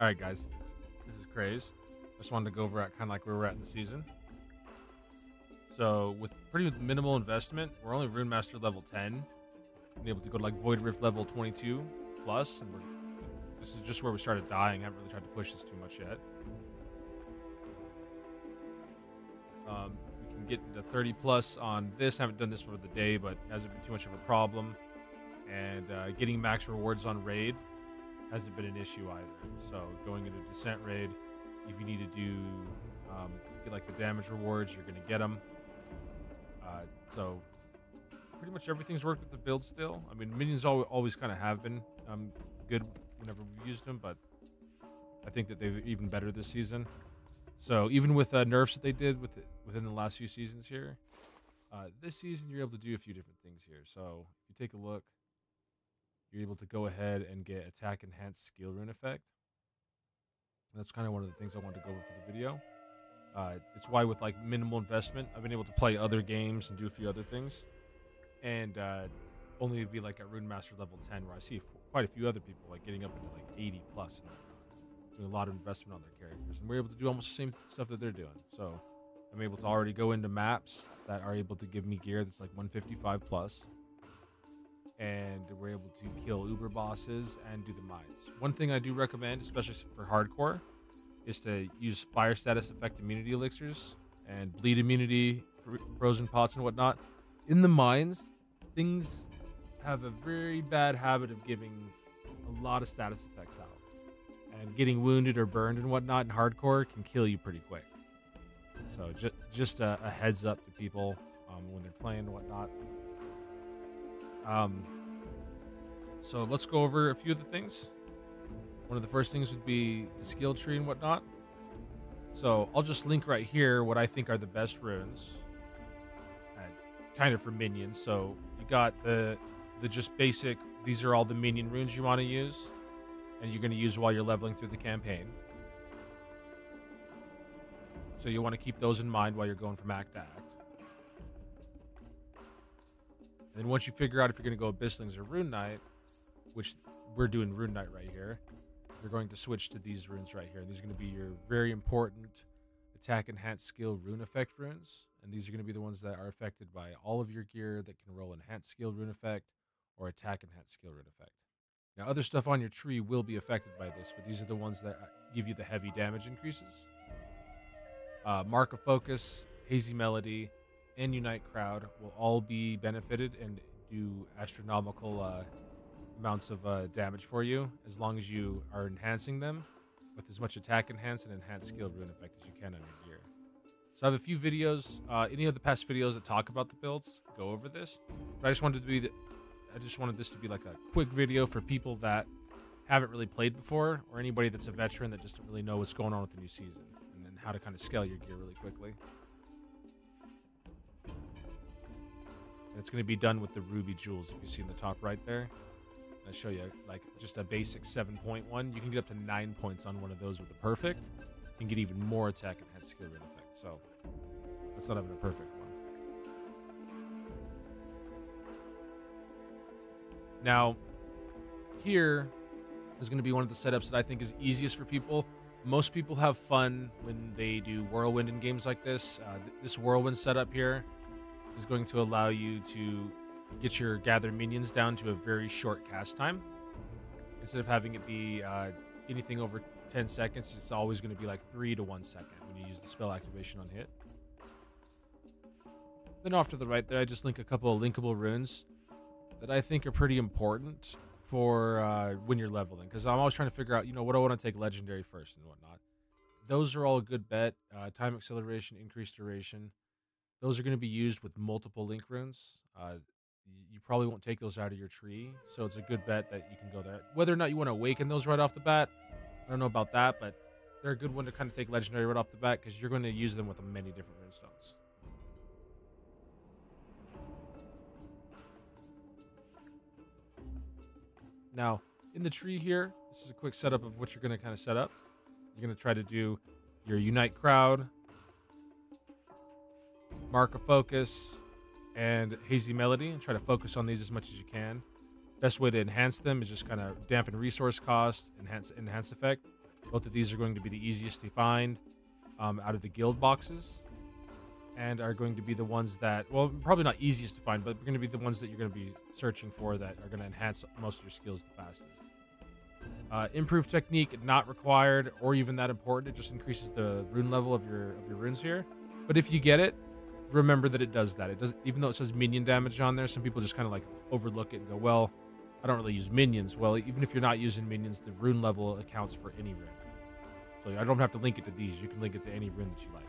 All right, guys, this is craze. Just wanted to go over at kind of like where we're at in the season. So with pretty minimal investment, we're only Rune Master level 10. Being able to go to like Void Rift level 22 plus, and we're this is just where we started dying. I haven't really tried to push this too much yet. Um, we can get into 30 plus on this. Haven't done this for the day, but hasn't been too much of a problem. And uh, getting max rewards on raid hasn't been an issue either. So going into descent raid, if you need to do um, get like the damage rewards, you're gonna get them. Uh, so pretty much everything's worked with the build still. I mean, minions always, always kind of have been um, good whenever we've used them, but I think that they've even better this season. So even with uh, nerfs that they did with within the last few seasons here, uh, this season you're able to do a few different things here. So if you take a look, you're able to go ahead and get attack enhanced skill rune effect. That's kind of one of the things I wanted to go over for the video. Uh, it's why with like minimal investment, I've been able to play other games and do a few other things, and uh, only be like at Rune Master level 10, where I see quite a few other people like getting up into like 80 plus, and doing a lot of investment on their characters, and we're able to do almost the same stuff that they're doing. So I'm able to already go into maps that are able to give me gear that's like 155 plus, and we're able to kill Uber bosses and do the mines. One thing I do recommend, especially for hardcore, is to use fire status effect immunity elixirs and bleed immunity, frozen pots, and whatnot. In the mines, things have a very bad habit of giving a lot of status effects out. And getting wounded or burned and whatnot in hardcore can kill you pretty quick. So just just a, a heads up to people um, when they're playing and whatnot. Um, so let's go over a few of the things. One of the first things would be the skill tree and whatnot. So I'll just link right here what I think are the best runes, uh, kind of for minions. So you got the the just basic. These are all the minion runes you want to use, and you're going to use while you're leveling through the campaign. So you want to keep those in mind while you're going from act to act. And then once you figure out if you're going to go Abysslings or Rune Knight, which we're doing Rune Knight right here, you're going to switch to these runes right here. These are going to be your very important attack enhanced skill rune effect runes. And these are going to be the ones that are affected by all of your gear that can roll enhanced skill rune effect or attack enhanced skill rune effect. Now, other stuff on your tree will be affected by this, but these are the ones that uh, give you the heavy damage increases. Uh, Mark of Focus, Hazy Melody, and Unite Crowd will all be benefited and do astronomical uh, amounts of uh, damage for you as long as you are enhancing them with as much attack enhance and enhanced skill rune effect as you can on your gear. So I have a few videos, uh, any of the past videos that talk about the builds, go over this. But I just wanted to be, the, I just wanted this to be like a quick video for people that haven't really played before, or anybody that's a veteran that just doesn't really know what's going on with the new season, and then how to kind of scale your gear really quickly. And it's going to be done with the ruby jewels, if you see in the top right there. I'll show you like just a basic 7.1. You can get up to 9 points on one of those with the perfect. Can get even more attack enhanced skill effect. So that's not even a perfect one. Now, here is going to be one of the setups that I think is easiest for people. Most people have fun when they do whirlwind in games like this. Uh, th this whirlwind setup here is going to allow you to get your gather minions down to a very short cast time. Instead of having it be uh, anything over 10 seconds, it's always going to be like 3 to 1 second when you use the spell activation on hit. Then off to the right there, I just link a couple of linkable runes that I think are pretty important for uh, when you're leveling. Because I'm always trying to figure out, you know, what I want to take legendary first and whatnot. Those are all a good bet. Uh, time acceleration, increased duration. Those are going to be used with multiple link runes. Uh, you probably won't take those out of your tree. So it's a good bet that you can go there. Whether or not you want to awaken those right off the bat, I don't know about that, but they're a good one to kind of take legendary right off the bat because you're going to use them with many different runestones. Now, in the tree here, this is a quick setup of what you're going to kind of set up. You're going to try to do your Unite Crowd, Mark of Focus, and Hazy Melody and try to focus on these as much as you can. Best way to enhance them is just kind of dampen resource cost, enhance enhance effect, Both of these are going to be the easiest to find um, out of the guild boxes and are going to be the ones that, well, probably not easiest to find, but going to be the ones that you're going to be searching for that are going to enhance most of your skills the fastest. Uh, improved technique, not required or even that important. It just increases the rune level of your of your runes here. But if you get it, remember that it does that. It does, even though it says minion damage on there. Some people just kind of like overlook it and go, "Well, I don't really use minions." Well, even if you're not using minions, the rune level accounts for any rune. So I don't have to link it to these. You can link it to any rune that you like.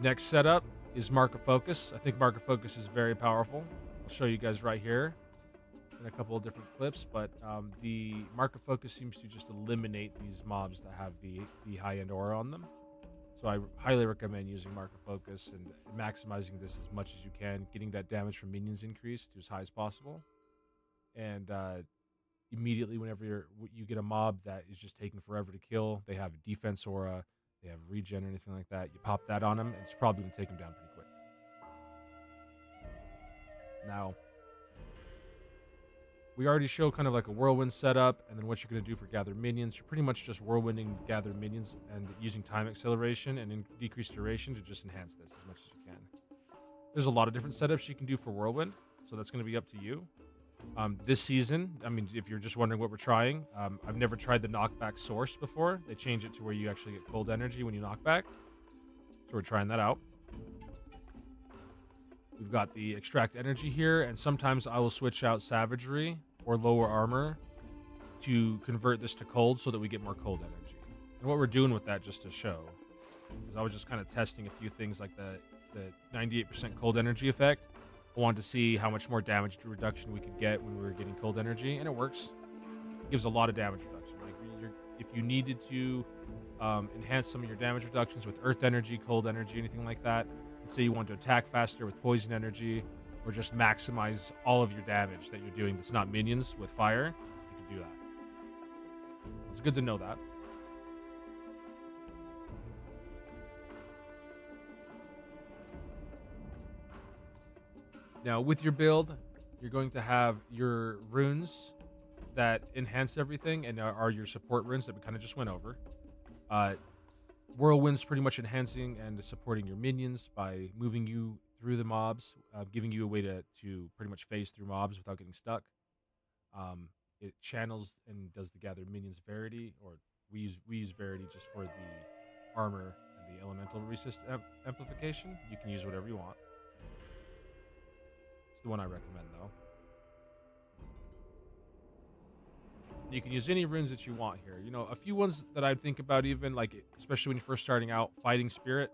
Next setup is Mark of Focus. I think Mark of Focus is very powerful. I'll show you guys right here in a couple of different clips, but um, the Mark of Focus seems to just eliminate these mobs that have the, the high-end aura on them. So I highly recommend using Mark of Focus and maximizing this as much as you can, getting that damage from minions increased to as high as possible. And uh, immediately whenever you get a mob that is just taking forever to kill, they have a defense aura, they have regen or anything like that, you pop that on them, and it's probably going to take them down pretty quick. Now, we already show kind of like a whirlwind setup, and then what you're going to do for gather minions. You're pretty much just whirlwinding gather minions and using time acceleration and in decreased duration to just enhance this as much as you can. There's a lot of different setups you can do for whirlwind, so that's going to be up to you. Um, this season, I mean, if you're just wondering what we're trying, um, I've never tried the knockback source before. They change it to where you actually get cold energy when you knock back. So we're trying that out. We've got the extract energy here, and sometimes I will switch out savagery or lower armor to convert this to cold so that we get more cold energy. And what we're doing with that, just to show, is I was just kind of testing a few things like the the 98% cold energy effect I wanted to see how much more damage reduction we could get when we were getting cold energy, and it works. It gives a lot of damage reduction. Like if you needed to um, enhance some of your damage reductions with earth energy, cold energy, anything like that, let's say you want to attack faster with poison energy, or just maximize all of your damage that you're doing that's not minions with fire, you can do that. It's good to know that. Now, with your build, you're going to have your runes that enhance everything and are your support runes that we kind of just went over. Uh, Whirlwind's pretty much enhancing and supporting your minions by moving you through the mobs, uh, giving you a way to, to pretty much phase through mobs without getting stuck. Um, it channels and does the gather minions verity, or we use we use verity just for the armor and the elemental resist amplification. You can use whatever you want. It's the one I recommend, though. You can use any runes that you want here. You know, a few ones that I think about even, like, especially when you're first starting out, Fighting Spirit.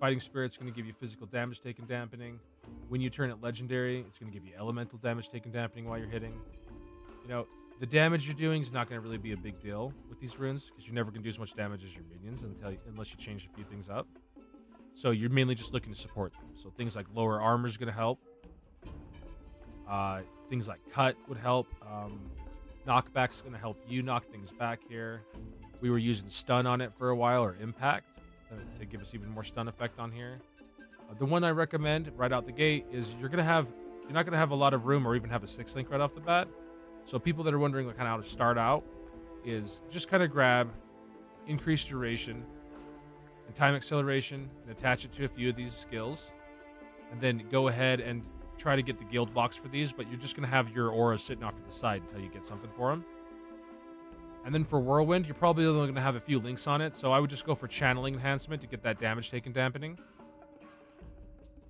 Fighting Spirit's going to give you physical damage taken dampening. When you turn it legendary, it's going to give you elemental damage taken dampening while you're hitting. You know, the damage you're doing is not going to really be a big deal with these runes because you're never going to do as much damage as your minions until unless you change a few things up. So you're mainly just looking to support them. So things like lower armor is going to help. Uh, things like cut would help. Um, knockback's going to help you knock things back here. We were using stun on it for a while, or impact, to, give us even more stun effect on here. Uh, the one I recommend right out the gate is you're to have, you're not to have a lot of room or even have a six link right off the bat. So people that are wondering like kind of how to start out is just kind of grab increased duration and time acceleration and attach it to a few of these skills and then go ahead and try to get the guild box for these, but you're just to have your aura sitting off to the side until you get something for them. And then for Whirlwind, you're probably only going to have a few links on it, so I would just go for Channeling Enhancement to get that damage taken dampening.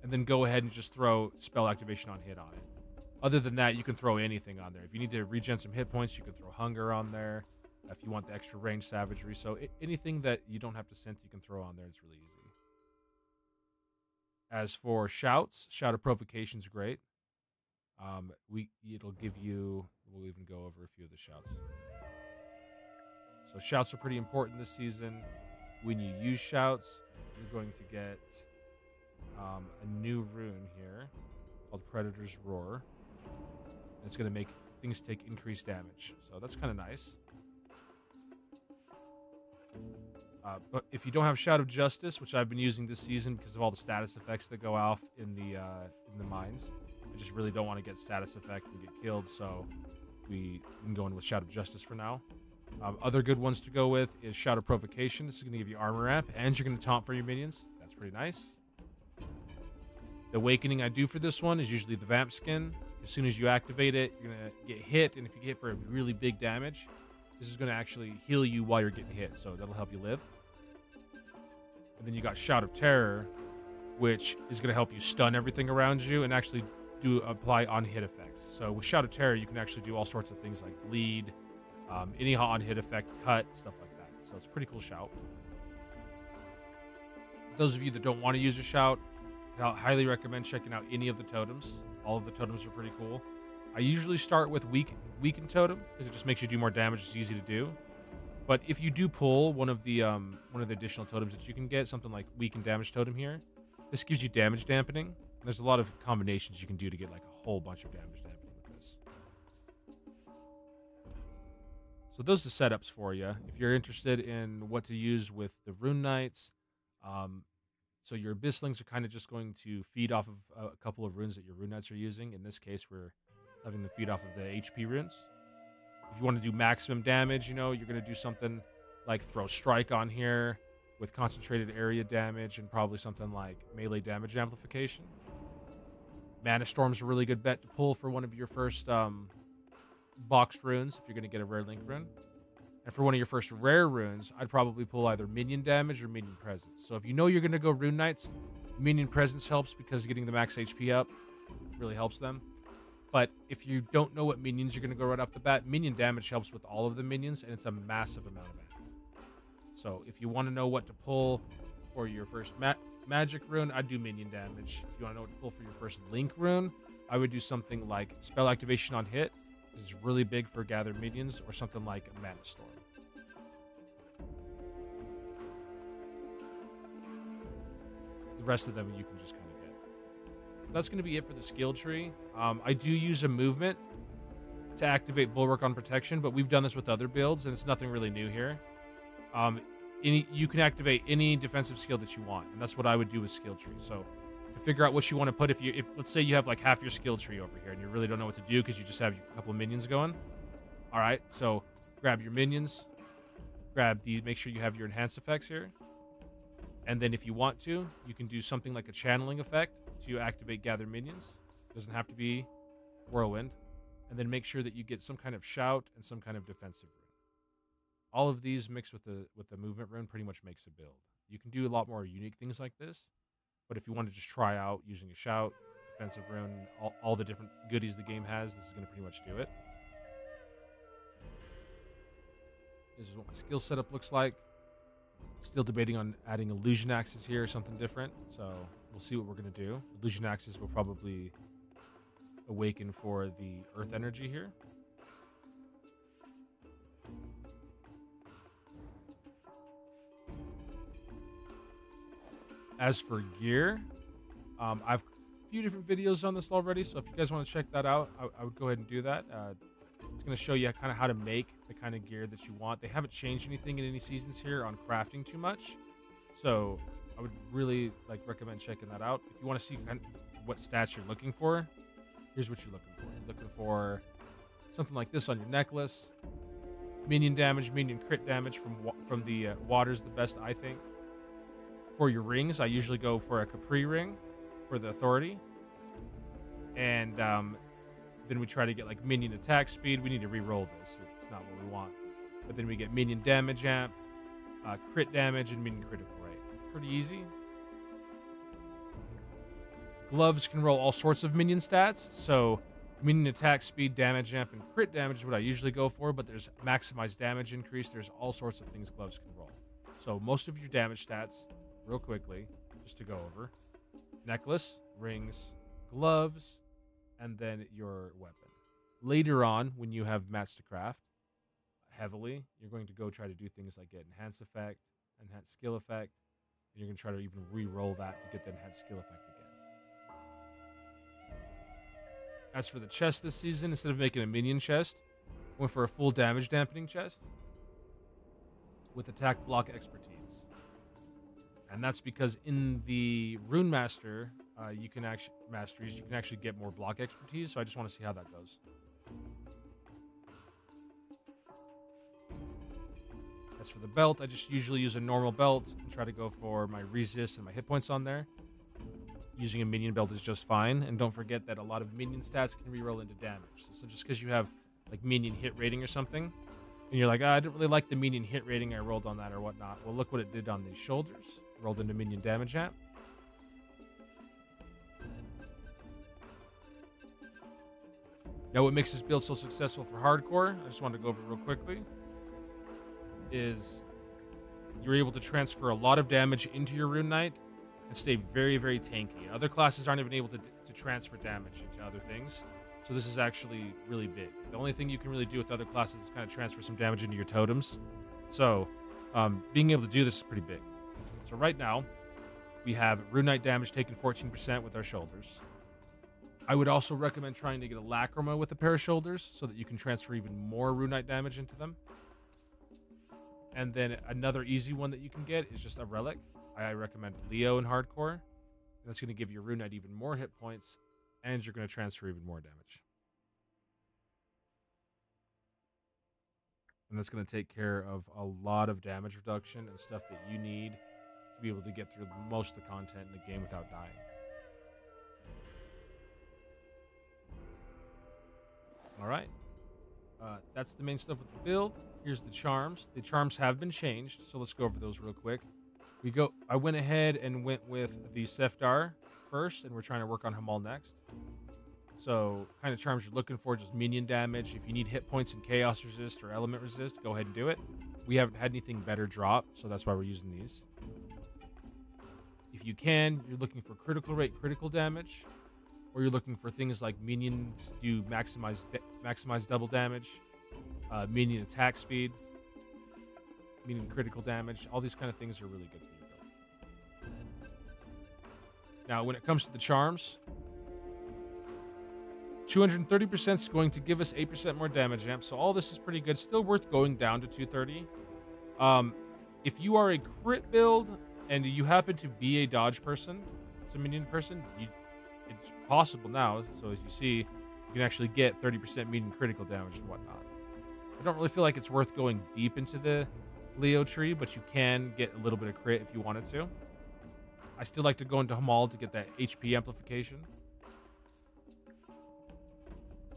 And then go ahead and just throw Spell Activation on hit on it. Other than that, you can throw anything on there. If you need to regen some hit points, you can throw Hunger on there. If you want the extra range savagery. So anything that you don't have to synth, you can throw on there. It's really easy. As for shouts, shout of provocation is great. Um, we it'll give you. We'll even go over a few of the shouts. So shouts are pretty important this season. When you use shouts, you're going to get um, a new rune here called Predator's Roar. And it's going to make things take increased damage. So that's kind of nice. Uh, but if you don't have Shout of Justice, which I've been using this season because of all the status effects that go off in the uh, in the mines, I just really don't want to get status effect and get killed. So we can go in with Shout of Justice for now. Um, other good ones to go with is Shout of Provocation. This is going to give you armor amp, and you're going to taunt for your minions. That's pretty nice. The awakening I do for this one is usually the Vamp skin. As soon as you activate it, you're going to get hit, and if you get hit for a really big damage, this is going to actually heal you while you're getting hit, so that'll help you live. And then you got Shout of Terror, which is going to help you stun everything around you and actually do apply on hit effects. So with Shout of Terror, you can actually do all sorts of things like bleed, um, any on hit effect, cut, stuff like that. So it's a pretty cool shout. For those of you that don't want to use a shout, I highly recommend checking out any of the totems. All of the totems are pretty cool. I usually start with weak weakened totem because it just makes you do more damage. It's easy to do. But if you do pull one of the um, one of the additional totems that you can get, something like weakened damage totem here, this gives you damage dampening. There's a lot of combinations you can do to get like a whole bunch of damage dampening So those are the setups for you. If you're interested in what to use with the Rune Knights, um, so your Abysslings are kind of just going to feed off of a couple of runes that your Rune Knights are using. In this case, we're having them feed off of the HP runes. If you want to do maximum damage, you know, you're going to do something like throw Strike on here with concentrated area damage and probably something like melee damage amplification. Mana Storm's a really good bet to pull for one of your first um, box runes if you're going to get a rare link rune. And for one of your first rare runes, I'd probably pull either minion damage or minion presence. So if you know you're going to go rune knights, minion presence helps because getting the max HP up really helps them. But if you don't know what minions you're going to go right off the bat, minion damage helps with all of the minions, and it's a massive amount of mana. So if you want to know what to pull for your first ma magic rune, I'd do minion damage. If you want to know what to pull for your first link rune, I would do something like spell activation on hit. Is really big for gathered minions, or something like Mana Storm. The rest of them you can just kind of get. That's going to be it for the skill tree. Um, I do use a movement to activate Bulwark on Protection, but we've done this with other builds, and it's nothing really new here. Um, any, you can activate any defensive skill that you want, and that's what I would do with skill tree. So figure out what you want to put, if you, if let's say you have like half your skill tree over here, and you really don't know what to do because you just have a couple of minions going. All right, so grab your minions, grab the, make sure you have your enhance effects here, and then if you want to, you can do something like a channeling effect to activate gather minions. Doesn't have to be whirlwind, and then make sure that you get some kind of shout and some kind of defensive rune. all of these mixed with the with the movement rune pretty much makes a build. You can do a lot more unique things like this, but if you want to just try out using a shout, defensive rune, all, all the different goodies the game has, this is going to pretty much do it. This is what my skill setup looks like. Still debating on adding illusion axes here or something different, so we'll see what we're going to do. Illusion axes will probably awaken for the earth energy here. As for gear, um, I've a few different videos on this already, so if you guys want to check that out, I, I would go ahead and do that. Uh, it's going to show you kind of how to make the kind of gear that you want. They haven't changed anything in any seasons here on crafting too much, so I would really like recommend checking that out. If you want to see kind of what stats you're looking for, here's what you're looking for. You're looking for something like this on your necklace. Minion damage, minion crit damage from from the uh, water's the best, I think for your rings, I usually go for a Capri ring for the authority. And um, then we try to get like minion attack speed. We need to re-roll this. It's not what we want. But then we get minion damage amp, uh, crit damage, and minion critical rate. Pretty easy. Gloves can roll all sorts of minion stats. So minion attack speed, damage amp, and crit damage is what I usually go for. But there's maximized damage increase. There's all sorts of things gloves can roll. So most of your damage stats real quickly, just to go over necklace, rings, gloves, and then your weapon. Later on, when you have mats to craft heavily, you're going to go try to do things like get enhance effect, enhance skill effect, and you're going to try to even re-roll that to get the enhanced skill effect again. As for the chest this season, instead of making a minion chest, went for a full damage dampening chest with attack block expertise and that's because in the Rune Master, uh, you can actually masteries, you can actually get more block expertise. So I just want to see how that goes. As for the belt, I just usually use a normal belt and try to go for my resist and my hit points on there. Using a minion belt is just fine, and don't forget that a lot of minion stats can reroll into damage. So just because you have like minion hit rating or something, and you're like, oh, I didn't really like the minion hit rating I rolled on that or whatnot. Well, look what it did on these shoulders. Rolled into minion damage amp. Now, what makes this build so successful for hardcore, I just wanted to go over real quickly, is you're able to transfer a lot of damage into your Rune Knight and stay very, very tanky. Other classes aren't even able to, to transfer damage into other things. So this is actually really big. The only thing you can really do with other classes is kind of transfer some damage into your totems. So um, being able to do this is pretty big. So right now, we have Knight damage taken 14% with our shoulders. I would also recommend trying to get a Lacrima with a pair of shoulders so that you can transfer even more Knight damage into them. And then another easy one that you can get is just a Relic. I recommend Leo in Hardcore. That's going to give your Knight even more hit points, and you're going to transfer even more damage. And that's going to take care of a lot of damage reduction and stuff that you need be able to get through most of the content in the game without dying. All right. Uh, that's the main stuff with the build. Here's the charms. The charms have been changed, so let's go over those real quick. We go. I went ahead and went with the Sefdar first, and we're trying to work on Hamal next. So, kind of charms you're looking for, just minion damage. If you need hit points and Chaos Resist or Element Resist, go ahead and do it. We haven't had anything better drop, so that's why we're using these. If you can, you're looking for critical rate, critical damage or you're looking for things like minions do maximize maximize double damage, uh, minion attack speed, minion critical damage. All these kind of things are really good for you. Now, when it comes to the charms, 230% is going to give us 8% more damage amp. So all this is pretty good. Still worth going down to 230. Um, if you are a crit build and you happen to be a dodge person, it's a minion person, you it's possible now. So as you see, you can actually get 30% minion critical damage and whatnot. I don't really feel like it's worth going deep into the Leo tree, but you can get a little bit of crit if you wanted to. I still like to go into Hamal to get that HP amplification.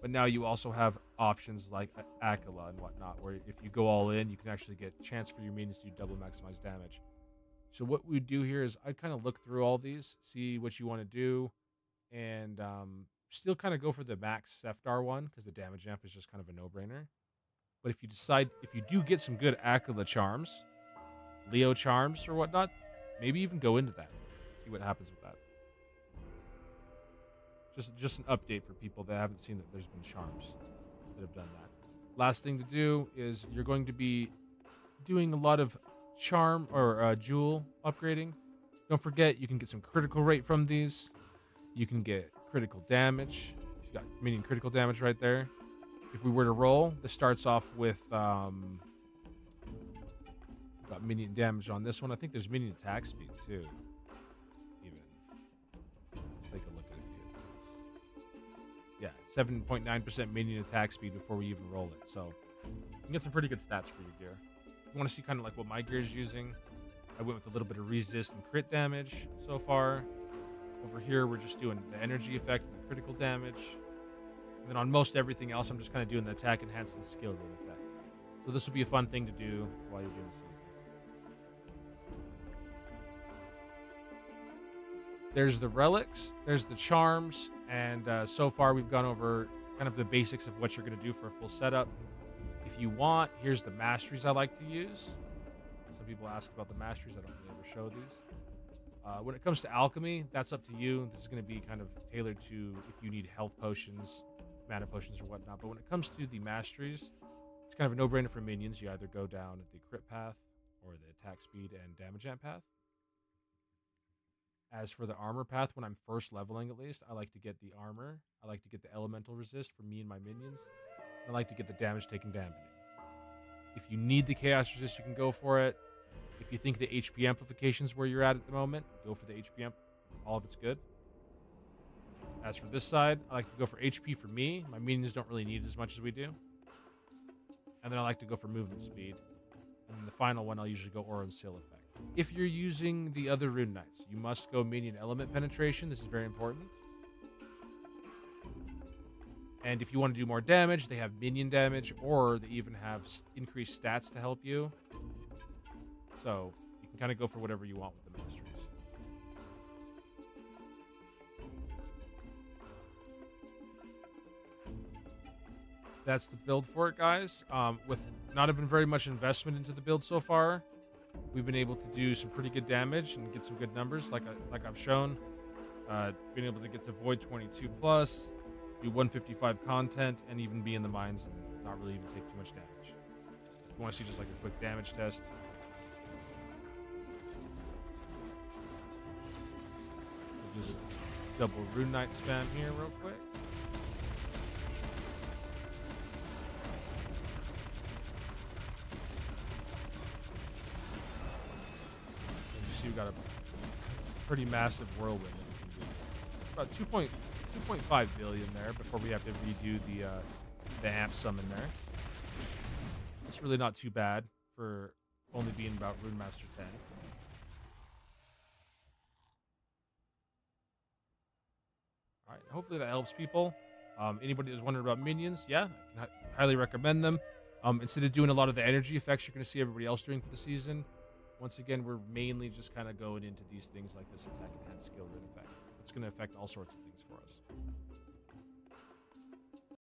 But now you also have options like Aquila and whatnot, where if you go all in, you can actually get chance for your minions to do double maximize damage. So what we do here is I kind of look through all these, see what you want to do, and um, still kind of go for the max Sefdar one because the damage amp is just kind of a no-brainer. But if you decide, if you do get some good Aquila charms, Leo charms or whatnot, maybe even go into that. See what happens with that. Just, just an update for people that haven't seen that there's been charms that have done that. Last thing to do is you're going to be doing a lot of charm or uh, jewel upgrading. Don't forget you can get some critical rate from these. You can get critical damage. You got minion critical damage right there. If we were to roll, this starts off with um, got minion damage on this one. I think there's minion attack speed too. Even let's take a look at it. Yeah, 7.9% minion attack speed before we even roll it. So you can get some pretty good stats for your gear. Want to see kind of like what my gear is using. I went with a little bit of resist and crit damage so far. Over here, we're just doing the energy effect and the critical damage. And then on most everything else, I'm just kind of doing the attack enhance and skill rune effect. So this will be a fun thing to do while you're doing season. There's the relics, there's the charms, and uh, so far we've gone over kind of the basics of what you're going to do for a full setup. If you want, here's the masteries I like to use. Some people ask about the masteries. I don't really ever show these. Uh, when it comes to alchemy, that's up to you. This is going to be kind of tailored to if you need health potions, mana potions, or whatnot. But when it comes to the masteries, it's kind of a no-brainer for minions. You either go down the crit path or the attack speed and damage amp path. As for the armor path, when I'm first leveling at least, I like to get the armor. I like to get the elemental resist for me and my minions. I like to get the damage taken dampening. If you need the chaos resist, you can go for it. If you think the HP amplification is where you're at at the moment, go for the HP amp. All of it's good. As for this side, I like to go for HP for me. My minions don't really need it as much as we do. And then I like to go for movement speed. And the final one, I'll usually go Aura and Seal effect. If you're using the other Rune Knights, you must go minion element penetration. This is very important. And if you want to do more damage, they have minion damage, or they even have increased stats to help you. So you can kind of go for whatever you want with the masteries. That's the build for it, guys. Um, with not even very much investment into the build so far, we've been able to do some pretty good damage and get some good numbers, like I, like I've shown. Uh, being able to get to Void 22 plus, do 155 content, and even be in the mines and not really even take too much damage. If you want to see just like a quick damage test, we'll do the double Rune Knight spam here real quick. And you see we got a pretty massive whirlwind. About 2. 2.5 billion there before we have to redo the uh, the amp summon there. It's really not too bad for only being about Rune Master 10. Alright, hopefully that helps people. Um, anybody that's wondering about minions, yeah, I can highly recommend them. Um, instead of doing a lot of the energy effects you're going to see everybody else doing for the season, once again, we're mainly just kind of going into these things like this attack enhanced skill and effect. It's going to affect all sorts of things for us.